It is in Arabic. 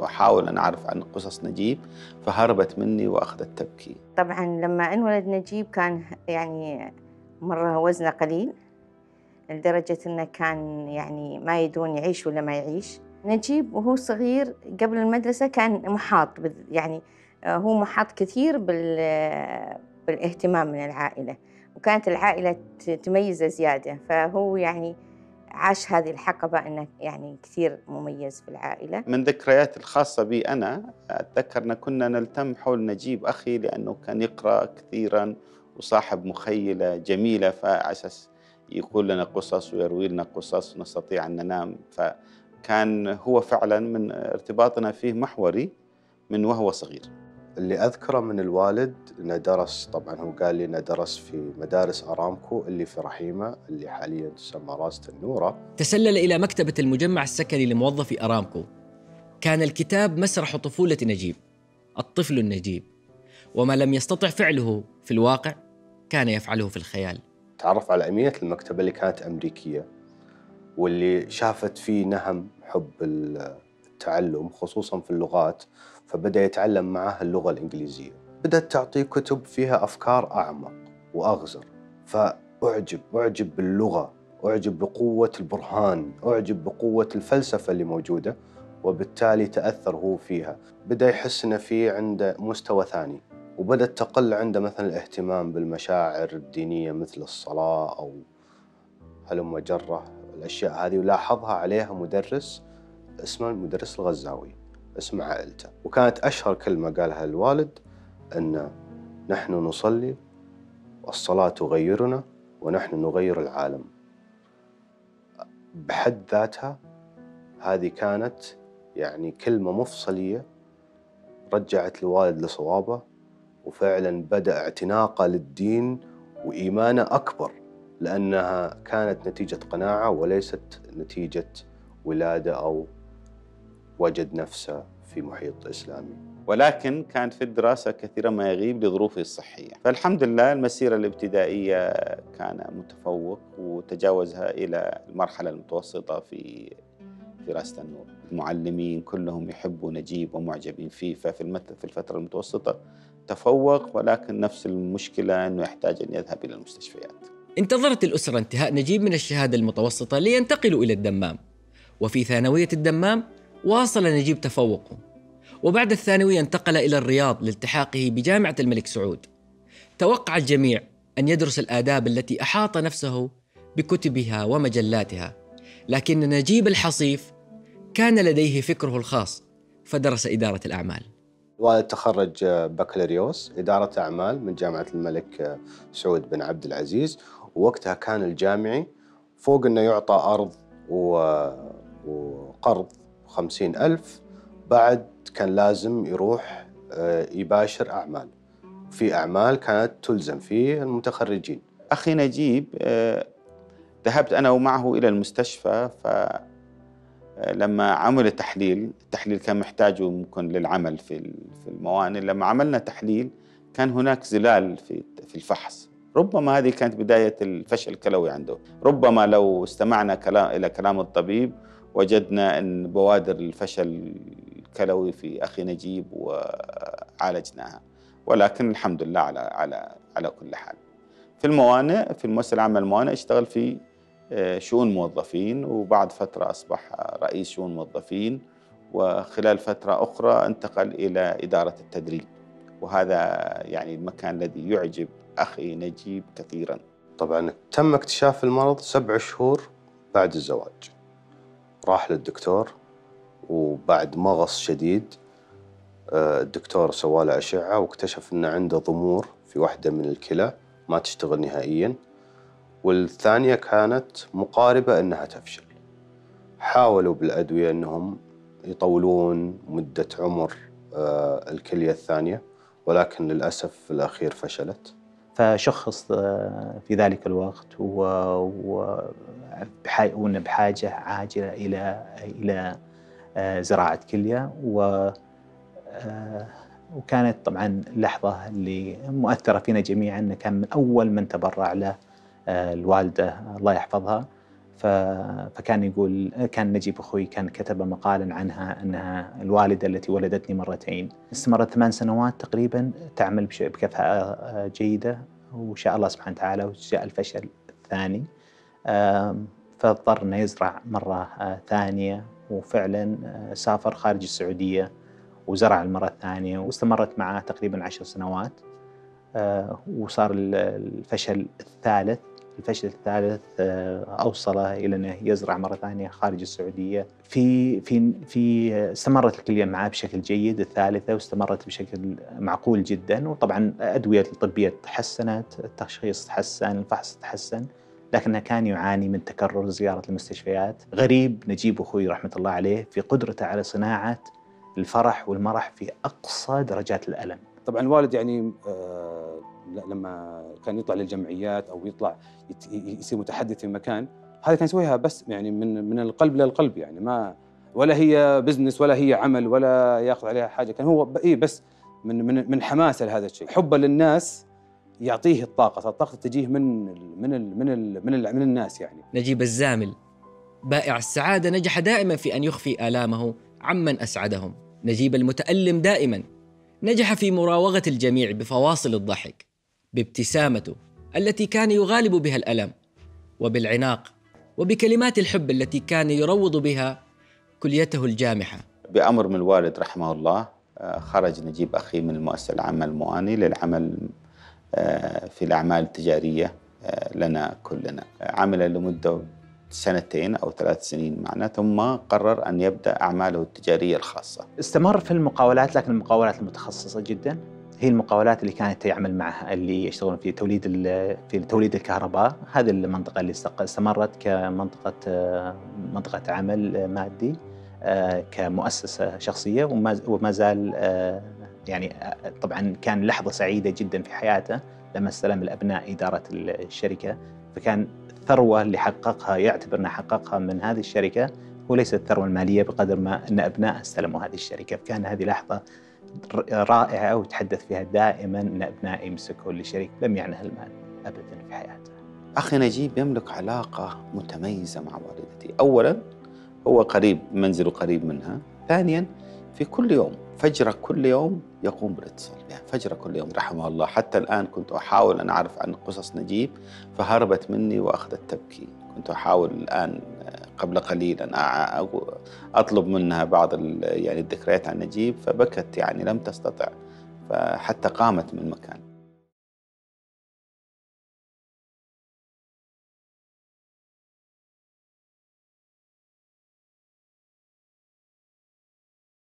أحاول أن أعرف عن قصص نجيب فهربت مني وأخذت تبكي. طبعا لما انولد نجيب كان يعني مرة وزنه قليل لدرجة إنه كان يعني ما يدرون يعيش ولا ما يعيش. نجيب وهو صغير قبل المدرسة كان محاط يعني آه، هو محاط كثير بال- بالاهتمام من العائلة وكانت العائلة تميزه زيادة. فهو يعني عاش هذه الحقبة إنه يعني كثير مميز في العائلة. من ذكرياتي الخاصة بي أنا أتذكر أن كنا نلتم حول نجيب أخي لأنه كان يقرأ كثيرا وصاحب مخيلة جميلة فأساس يقول لنا قصص ويروي لنا قصص ونستطيع أن ننام. فكان هو فعلا من ارتباطنا فيه محوري من وهو صغير. اللي أذكره من الوالد إنه درس طبعا هو قال لي إنه درس في مدارس أرامكو اللي في رحيمة اللي حاليا تسمى راسة النورة تسلل إلى مكتبة المجمع السكني لموظفي أرامكو. كان الكتاب مسرح طفولة نجيب الطفل النجيب. وما لم يستطع فعله في الواقع كان يفعله في الخيال. تعرف على أمينة المكتبة اللي كانت أمريكية واللي شافت فيه نهم حب التعلم خصوصا في اللغات فبدأ يتعلم معها اللغة الإنجليزية. بدأت تعطيه كتب فيها أفكار أعمق وأغزر. فأعجب أعجب باللغة أعجب بقوة البرهان أعجب بقوة الفلسفة اللي موجودة وبالتالي تأثر هو فيها. بدأ يحس أنه في عنده مستوى ثاني. وبدأت تقل عنده مثلا الاهتمام بالمشاعر الدينية مثل الصلاة أو هلم جرة الأشياء هذه ولاحظها عليها مدرس اسمه المدرس الغزاوي اسم عائلته. وكانت أشهر كلمة قالها الوالد أن نحن نصلي والصلاة تغيرنا ونحن نغير العالم. بحد ذاتها هذه كانت يعني كلمة مفصلية رجعت الوالد لصوابه وفعلا بدأ اعتناقه للدين وإيمانه أكبر لأنها كانت نتيجة قناعة وليست نتيجة ولادة أو وجد نفسه في محيط إسلامي. ولكن كان في الدراسة كثيرا ما يغيب لظروفه الصحية. فالحمد لله المسيرة الابتدائية كان متفوق وتجاوزها إلى المرحلة المتوسطة في في راسة النور. المعلمين كلهم يحبوا نجيب ومعجبين فيه ففي. في الفترة المتوسطة تفوق ولكن نفس المشكلة أنه يحتاج أن يذهب إلى المستشفيات. انتظرت الأسرة انتهاء نجيب من الشهادة المتوسطة لينتقلوا إلى الدمام. وفي ثانوية الدمام واصل نجيب تفوقه. وبعد الثانوية انتقل إلى الرياض لالتحاقه بجامعة الملك سعود. توقع الجميع أن يدرس الآداب التي أحاط نفسه بكتبها ومجلاتها. لكن نجيب الحصيف كان لديه فكره الخاص فدرس إدارة الأعمال. الوالد تخرج بكالوريوس إدارة أعمال من جامعة الملك سعود بن عبد العزيز. ووقتها كان الجامعي فوق أنه يعطى أرض و... وقرض خمسين ألف بعد كان لازم يروح آه، يباشر أعمال. في أعمال كانت تلزم فيه المتخرجين. أخي نجيب آه، ذهبت أنا ومعه إلى المستشفى فلما عمل تحليل التحليل كان محتاجه ممكن للعمل في في الموانئ. لما عملنا تحليل كان هناك زلال في في الفحص. ربما هذه كانت بداية الفشل الكلوي عنده ربما لو استمعنا كلام إلى كلام الطبيب وجدنا أن بوادر الفشل الكلوي في أخي نجيب وعالجناها. ولكن الحمد لله على على على كل حال. في الموانئ في المؤسسة العامة للموانئ اشتغل في آه، شؤون موظفين وبعد فترة أصبح رئيس شؤون موظفين وخلال فترة أخرى انتقل إلى إدارة التدريب. وهذا يعني المكان الذي يعجب أخي نجيب كثيرا. طبعا تم اكتشاف المرض سبع شهور بعد الزواج. راح للدكتور وبعد مغص شديد آه، الدكتور سوى له أشعة واكتشف أنه عنده ضمور في واحدة من الكلى ما تشتغل نهائيا. والثانية كانت مقاربة أنها تفشل. حاولوا بالأدوية أنهم يطولون مدة عمر آه، الكلية الثانية ولكن للأسف في الأخير فشلت. فشخص آه، في ذلك الوقت و بحاجة عاجلة إلى إلى آه، زراعة كلية و آه، وكانت طبعا اللحظة اللي مؤثرة فينا جميعا كان من أول من تبرع له الوالدة الله يحفظها. فكان يقول كان نجيب أخوي كان كتب مقالا عنها أنها الوالدة التي ولدتني مرتين. استمرت ثمان سنوات تقريبا تعمل بكفاءة جيدة وشاء الله سبحانه وتعالى وجاء الفشل الثاني. فاضطر انه يزرع مرة آه، ثانية وفعلا آه، سافر خارج السعودية وزرع المرة الثانية واستمرت معه تقريبا عشر سنوات. آه، وصار ال- الفشل الثالث. الفشل الثالث آه، أوصله إلى أنه يزرع مرة ثانية خارج السعودية. في في في استمرت الكلية معاه بشكل جيد الثالثة واستمرت بشكل معقول جدا. وطبعا الادويه الطبية تحسنت التشخيص تحسن الفحص تحسن لكنه كان يعاني من تكرر زيارة المستشفيات. غريب نجيب أخوي رحمة الله عليه في قدرته على صناعة الفرح والمرح في أقصى درجات الألم. طبعا الوالد يعني آه لما كان يطلع للجمعيات أو يطلع يصير متحدث في مكان هذا كان يسويها بس يعني من من القلب للقلب يعني ما ولا هي بزنس ولا هي عمل ولا ياخذ عليها حاجة كان هو إيه بس من من من حماسة لهذا الشيء. حبه للناس يعطيه الطاقة الطاقة تجيه من من من من, من الناس يعني. نجيب الزامل. بائع السعادة نجح دائما في أن يخفي آلامه عمن أسعدهم. نجيب المتألم دائما. نجح في مراوغة الجميع بفواصل الضحك بابتسامته التي كان يغالب بها الألم وبالعناق وبكلمات الحب التي كان يروض بها كليته الجامحة. بأمر من الوالد رحمه الله آه، خرج نجيب أخي من المؤسسة العامة المواني للعمل آه، في الأعمال التجارية آه، لنا كلنا. عمل لمدة سنتين أو ثلاث سنين معنا ثم قرر أن يبدأ أعماله التجارية الخاصة. استمر في المقاولات لكن المقاولات المتخصصة جدا. هي المقاولات اللي كانت يعمل معها اللي يشتغلون في توليد في توليد الكهرباء. هذه المنطقة اللي استمرت كمنطقة منطقة عمل مادي آه، كمؤسسة شخصية. وما وما زال آه، يعني آه، طبعا كان لحظة سعيدة جدا في حياته لما استلم الأبناء إدارة الشركة. فكان الثروة اللي حققها يعتبر انه حققها من هذه الشركة هو ليس الثروة المالية بقدر ما أن ابنائه استلموا هذه الشركة. فكان هذه لحظة رائعة وتحدث فيها دائما أن ابنائي يمسكوا لشريك لم يعنه المال ابدا في حياته. أخي نجيب يملك علاقة متميزة مع والدتي. أولا هو قريب منزله قريب منها. ثانيا في كل يوم فجر كل يوم يقوم بالاتصال. بها فجر كل يوم رحمه الله. حتى الآن كنت أحاول أن أعرف عن قصص نجيب فهربت مني وأخذت تبكي كنت أحاول الآن قبل قليل أن أطلب منها بعض يعني الذكريات عن نجيب فبكت يعني لم تستطع. فحتى قامت من مكان.